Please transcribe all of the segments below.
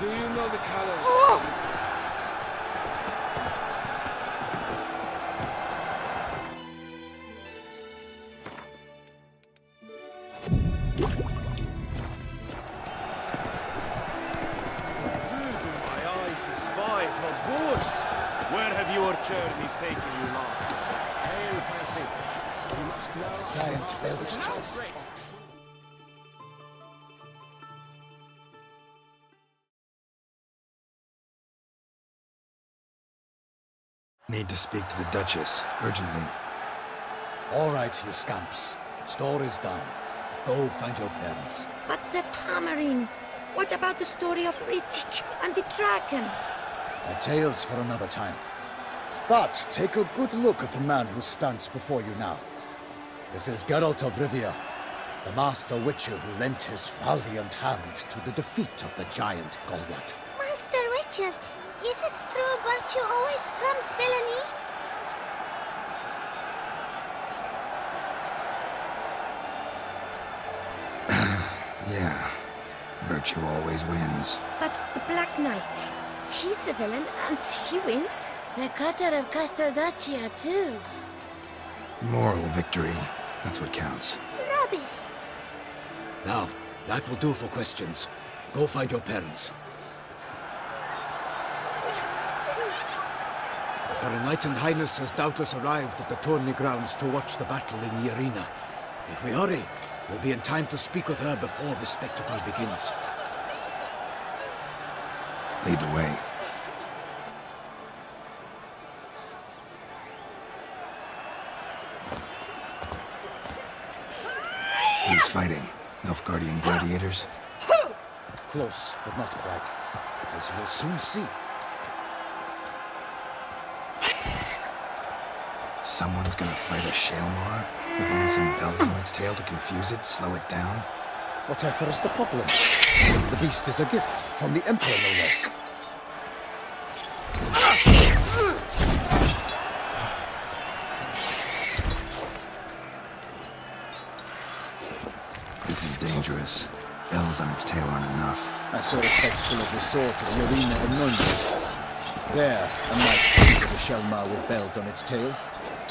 Do you know the colors? Good, Need to speak to the Duchess, urgently. All right, you scamps. Story's done. Go find your parents. But the Palmerin, what about the story of Rittik and the dragon? My tales for another time. But take a good look at the man who stands before you now. This is Geralt of Rivia, the master witcher who lent his valiant hand to the defeat of the giant Goliath. Master Witcher, is it true virtue always trumps villainy? Yeah. Virtue always wins. But the Black Knight, he's a villain and he wins. The cutter of Casteldacia, too. Moral victory. That's what counts. Rubbish. Now, that will do for questions. Go find your parents. Her Enlightened Highness has doubtless arrived at the tourney grounds to watch the battle in the arena. If we hurry, we'll be in time to speak with her before the spectacle begins. Lead the way. Who's fighting? Nilfgaardian gladiators? Close, but not quite. As you'll soon see. Someone's gonna fight a Shaelmaar? With only some bells on its tail to confuse it, slow it down? Whatever is the problem? The beast is a gift from the Emperor, no less. This is dangerous. Bells on its tail aren't enough. I saw a spectacle of the sword at the arena in Nuremberg. There, a knight to the Shaelmaar with bells on its tail.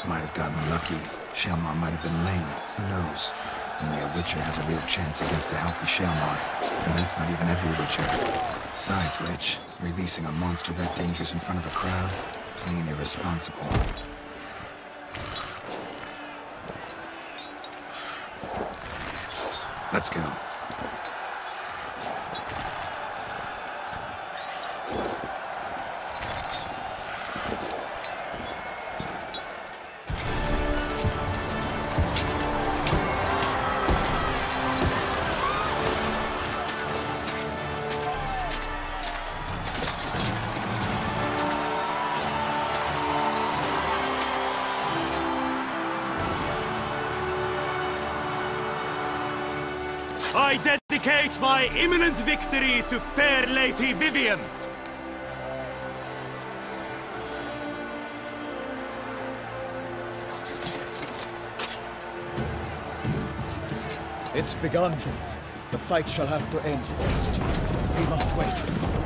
Might have gotten lucky. Shaelmaar might have been lame. Who knows? Only a Witcher has a real chance against a healthy Shaelmaar. And that's not even every Witcher. Besides which, releasing a monster that dangerous in front of a crowd, plain irresponsible. Let's go. Dedicate my imminent victory to fair Lady Vivienne. It's begun. The fight shall have to end first. We must wait.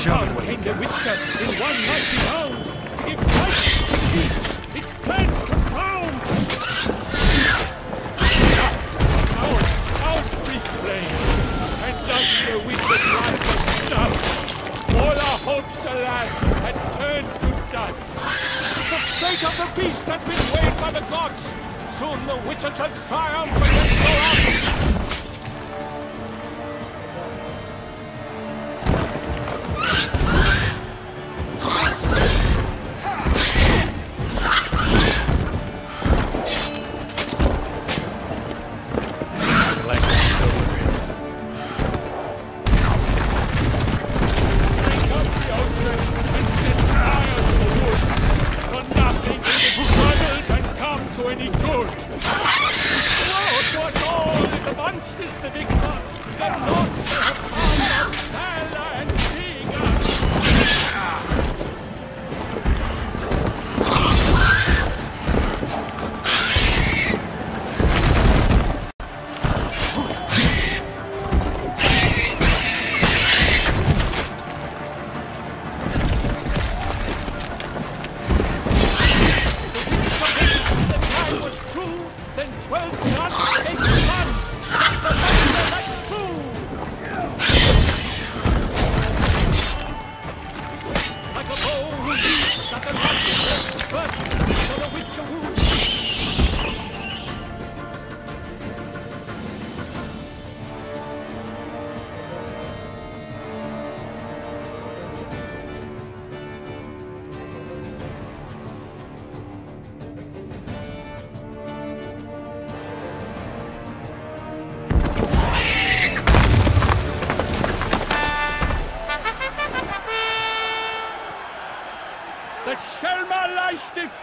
Show me what came the. Witcher in one mighty to give life beast, its plans confound. Out, out breathed flame, and thus the Witcher's life was snuffed. All our hopes, alas, had turned to dust. The fate of the beast has been weighed by the gods. Soon the Witcher shall triumph against the odds.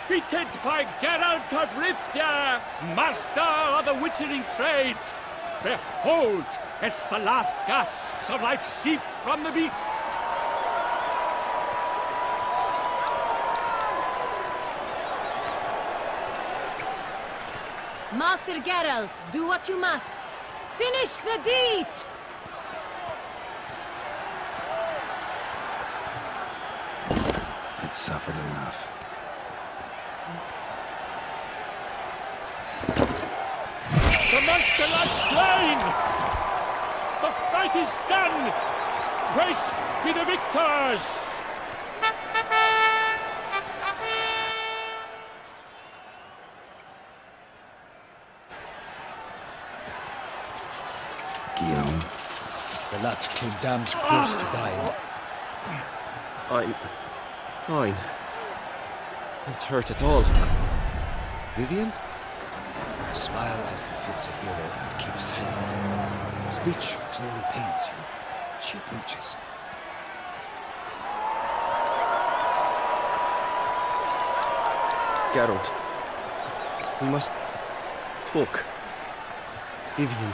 Defeated by Geralt of Rivia, master of the witchering trade. Behold, as the last gasps of life seep from the beast. Master Geralt, do what you must. Finish the deed! It's suffered enough. The monster lies slain! The fight is done! Praised be the victors! Guillaume, The lad came damned close to dying. I'm fine. Not hurt at all. Vivienne? Smile as befits a hero and keep silent. Speech clearly pains you. She approaches. Geralt. We must talk. Vivienne.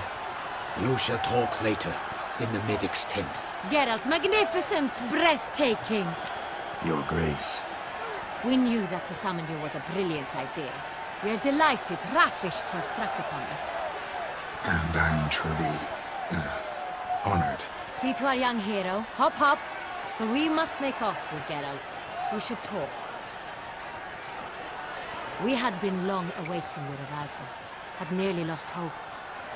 You shall talk later, in the medic's tent. Geralt, magnificent, breathtaking. Your Grace. We knew that to summon you was a brilliant idea. We are delighted, ravished to have struck upon it. And I'm truly uh, honored. See to our young hero. Hop, hop. For we must make off with Geralt. We should talk. We had been long awaiting your arrival. Had nearly lost hope.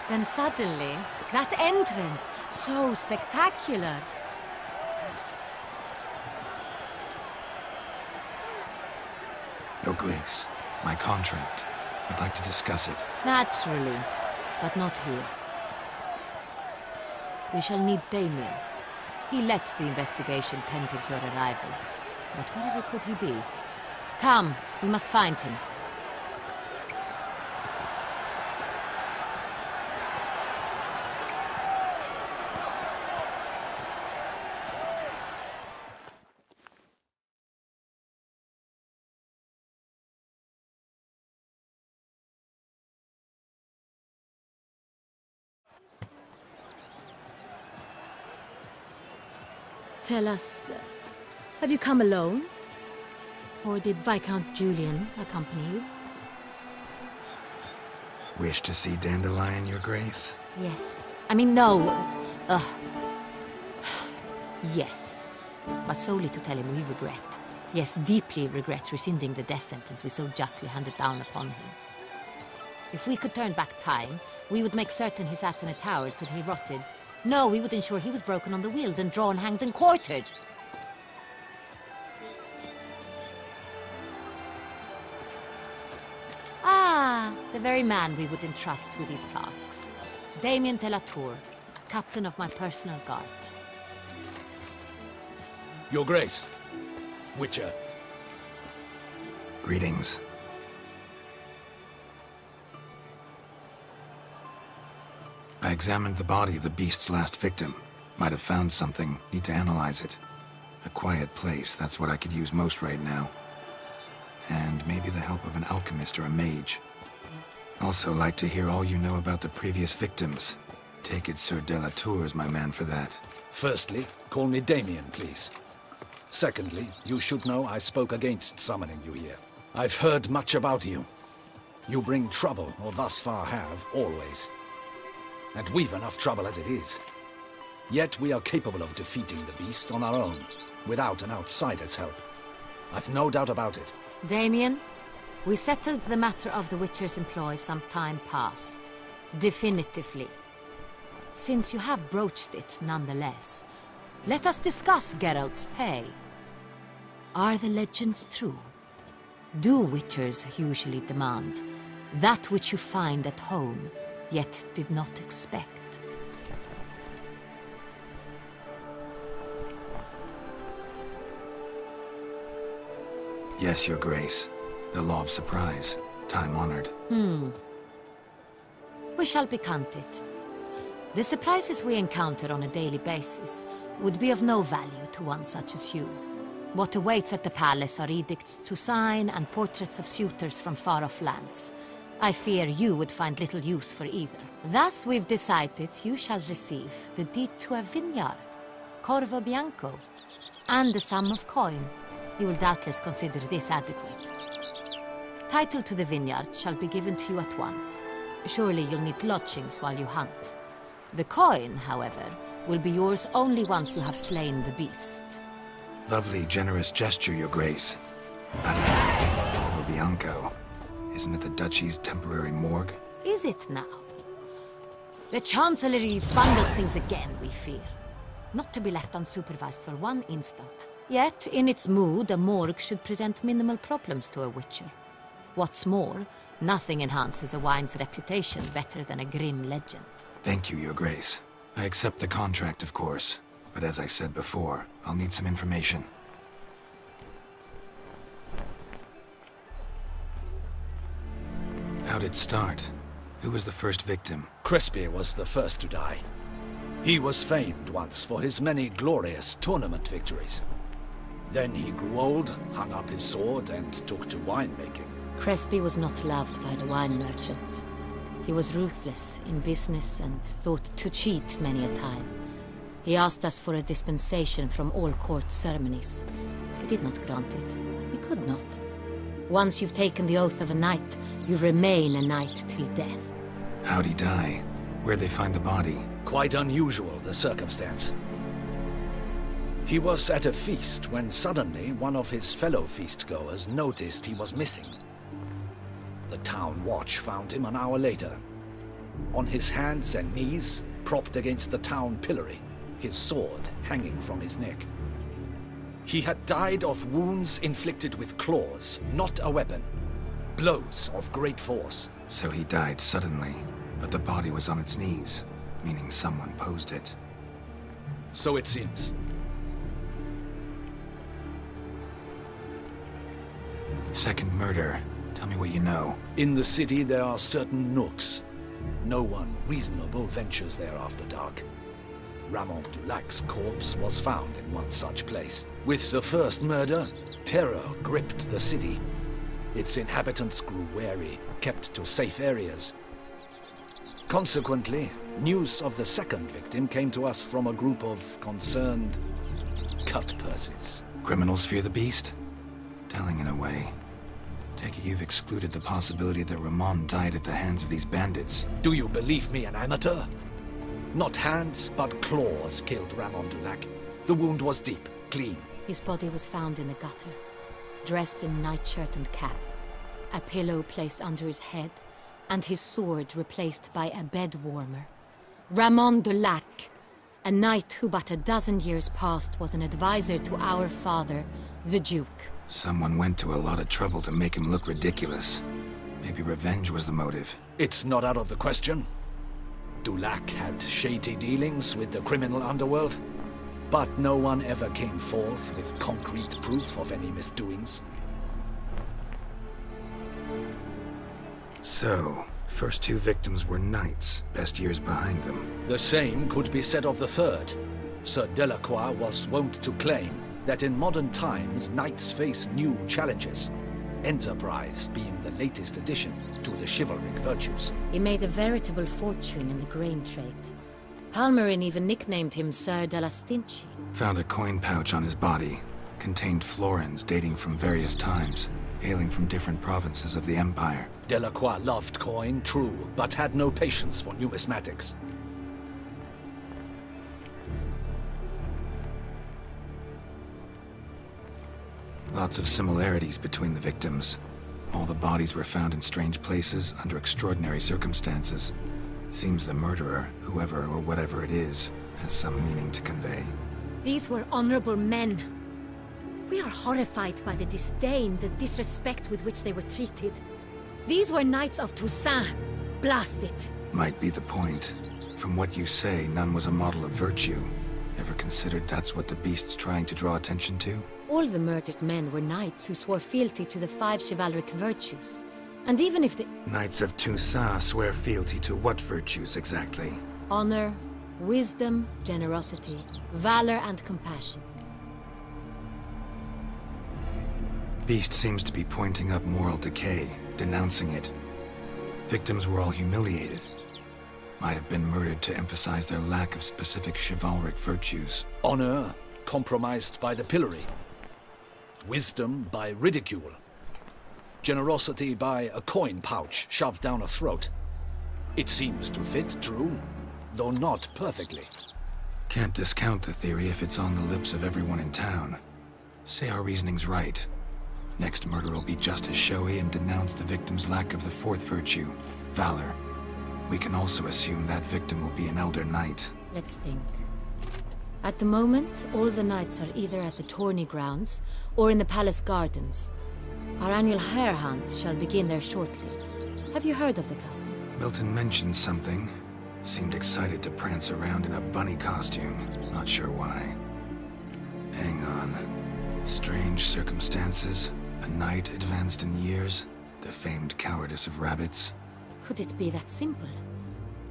Then suddenly, that entrance, so spectacular. Your Grace, my contract. I'd like to discuss it. Naturally, but not here. We shall need Damien. He led the investigation pending your arrival. But wherever could he be? Come, we must find him. Tell us, uh, have you come alone? Or did Viscount Julian accompany you? Wish to see Dandelion, Your Grace? Yes. I mean, no. Ugh. Yes. But solely to tell him we regret. Yes, deeply regret rescinding the death sentence we so justly handed down upon him. If we could turn back time, we would make certain he sat in a tower till he rotted. No, we would ensure he was broken on the wheel, then drawn, hanged, and quartered. Ah, the very man we would entrust with these tasks. Damien de la Tour, captain of my personal guard. Your Grace. Witcher. Greetings. I examined the body of the beast's last victim. Might have found something. Need to analyze it. A quiet place, that's what I could use most right now. And maybe the help of an alchemist or a mage. Also like to hear all you know about the previous victims. Take it Sir de la Tour is my man for that. Firstly, call me Damien, please. Secondly, you should know I spoke against summoning you here. I've heard much about you. You bring trouble, or thus far have, always. And we've enough trouble as it is. Yet we are capable of defeating the beast on our own, without an outsider's help. I've no doubt about it. Damien, we settled the matter of the Witcher's employ some time past. Definitively. Since you have broached it nonetheless, let us discuss Geralt's pay. Are the legends true? Do Witchers usually demand that which you find at home, yet did not expect? Yes, Your Grace. The law of surprise. Time honored. Hmm. We shall becant it. The surprises we encounter on a daily basis would be of no value to one such as you. What awaits at the palace are edicts to sign and portraits of suitors from far-off lands. I fear you would find little use for either. Thus we've decided you shall receive the deed to a vineyard, Corvo Bianco, and a sum of coin. You will doubtless consider this adequate. Title to the vineyard shall be given to you at once. Surely you'll need lodgings while you hunt. The coin, however, will be yours only once you have slain the beast. Lovely, generous gesture, Your Grace. But, Bianco, isn't it the Duchy's temporary morgue? Is it now? The Chancellery's bundled things again, we fear. Not to be left unsupervised for one instant. Yet, in its mood, a morgue should present minimal problems to a Witcher. What's more, nothing enhances a wine's reputation better than a grim legend. Thank you, Your Grace. I accept the contract, of course. But as I said before, I'll need some information. How'd it start? Who was the first victim? Crespi was the first to die. He was famed once for his many glorious tournament victories. Then he grew old, hung up his sword, and took to winemaking. Crespi was not loved by the wine merchants. He was ruthless in business and thought to cheat many a time. He asked us for a dispensation from all court ceremonies. We did not grant it. We could not. Once you've taken the oath of a knight, you remain a knight till death. How'd he die? Where'd they find the body? Quite unusual, the circumstance. He was at a feast when suddenly one of his fellow feastgoers noticed he was missing. The town watch found him an hour later. On his hands and knees, propped against the town pillory, his sword hanging from his neck. He had died of wounds inflicted with claws, not a weapon. Blows of great force. So he died suddenly, but the body was on its knees, meaning someone posed it. So it seems. Second murder. Tell me what you know. In the city, there are certain nooks. No one reasonable ventures there after dark. Ramon Dulac's corpse was found in one such place. With the first murder, terror gripped the city. Its inhabitants grew wary, kept to safe areas. Consequently, news of the second victim came to us from a group of concerned cut purses. Criminals fear the beast? Telling in a way. Take it you've excluded the possibility that Ramon died at the hands of these bandits. Do you believe me an amateur? Not hands, but claws killed Ramon Dulac. The wound was deep, clean. His body was found in the gutter, dressed in nightshirt and cap, a pillow placed under his head, and his sword replaced by a bed warmer. Ramon Dulac, a knight who but a dozen years past was an advisor to our father, the Duke. Someone went to a lot of trouble to make him look ridiculous. Maybe revenge was the motive. It's not out of the question. Dulac had shady dealings with the criminal underworld, but no one ever came forth with concrete proof of any misdoings. So, first two victims were knights, best years behind them. The same could be said of the third. Sir Delacroix was wont to claim that in modern times knights face new challenges, enterprise being the latest addition to the chivalric virtues. He made a veritable fortune in the grain trade. Palmerin even nicknamed him Sir de la Stinchi. Found a coin pouch on his body. Contained florins dating from various times, hailing from different provinces of the Empire. Delacroix loved coin, true, but had no patience for numismatics. Lots of similarities between the victims. All the bodies were found in strange places under extraordinary circumstances. Seems the murderer, whoever or whatever it is, has some meaning to convey. These were honorable men. We are horrified by the disdain, the disrespect with which they were treated. These were knights of Toussaint. Blast it. Might be the point. From what you say, none was a model of virtue. Ever considered that's what the beast's trying to draw attention to? All the murdered men were knights who swore fealty to the five chivalric virtues. And even if the Knights of Toussaint swear fealty to what virtues exactly? honor, wisdom, generosity, valor, and compassion. Beast seems to be pointing up moral decay, denouncing it. Victims were all humiliated. Might have been murdered to emphasize their lack of specific chivalric virtues. Honor compromised by the pillory. Wisdom by ridicule. Generosity by a coin pouch shoved down a throat. It seems to fit, true, though not perfectly. Can't discount the theory if it's on the lips of everyone in town. Say our reasoning's right. Next murder will be just as showy and denounce the victim's lack of the fourth virtue, valor. We can also assume that victim will be an elder knight. Let's think. At the moment, all the knights are either at the tourney grounds or in the palace gardens. Our annual hare hunt shall begin there shortly. Have you heard of the custom? Milton mentioned something. Seemed excited to prance around in a bunny costume. Not sure why. Hang on. Strange circumstances. A knight advanced in years. The famed cowardice of rabbits. Could it be that simple?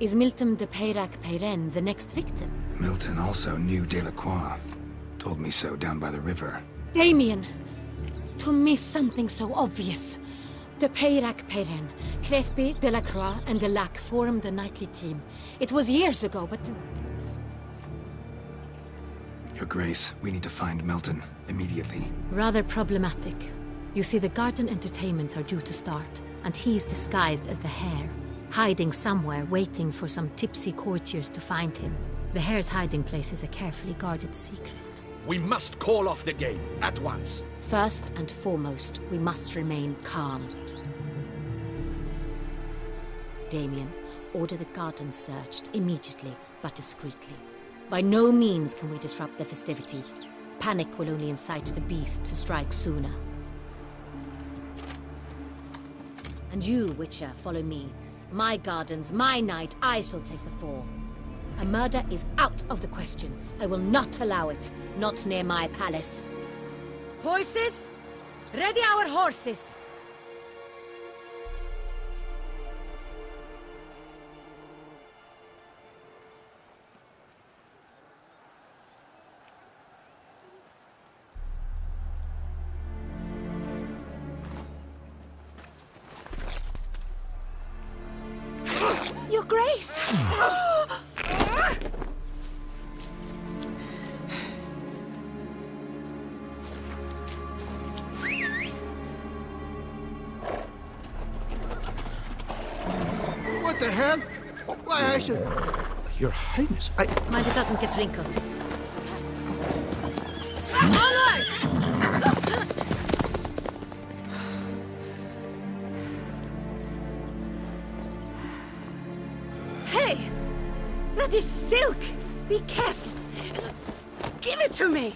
Is Milton de Peyrac Peyran the next victim? Milton also knew Delacroix. Told me so down by the river. Damien! To miss something so obvious. De Peyrac Peyran, Crespi, Delacroix, and Dulac formed a knightly team. It was years ago, but Your Grace, we need to find Milton. Immediately. rather problematic. You see, the garden entertainments are due to start, and he's disguised as the hare, hiding somewhere, waiting for some tipsy courtiers to find him. The hare's hiding place is a carefully guarded secret. We must call off the game at once. First and foremost, we must remain calm. Damien, order the garden searched immediately, but discreetly. By no means can we disrupt the festivities. Panic will only incite the beast to strike sooner. And you, Witcher, follow me. My gardens, my night, I shall take the fall. A murder is out of the question. I will not allow it. Not near my palace. Horses? Ready our horses! What the hell? Why, I should... Your Highness, I... Mind it doesn't get wrinkled. All right! Hey! That is silk! Be careful! Give it to me!